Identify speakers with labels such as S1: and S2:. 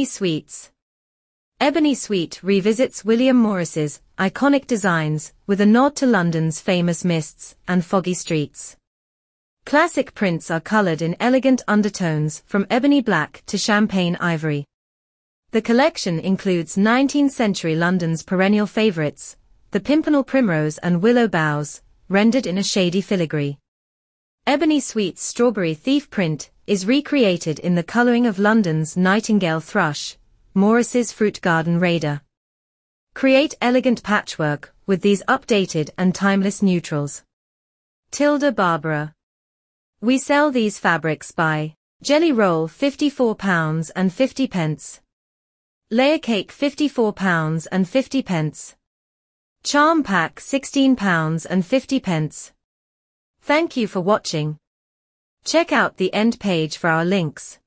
S1: Suites. Ebony Suite revisits William Morris's iconic designs with a nod to London's famous mists and foggy streets. Classic prints are colored in elegant undertones from ebony black to champagne ivory. The collection includes 19th century London's perennial favorites, the pimpernel primrose and willow boughs, rendered in a shady filigree. Ebony Suite's strawberry thief print is recreated in the coloring of London's nightingale thrush, Morris's fruit garden raider. Create elegant patchwork with these updated and timeless neutrals. Tilda Barbara we sell these fabrics by Jelly Roll £54 and 50 pence. Layer Cake £54 and 50 pence. Charm Pack £16 and 50 pence. Thank you for watching. Check out the end page for our links.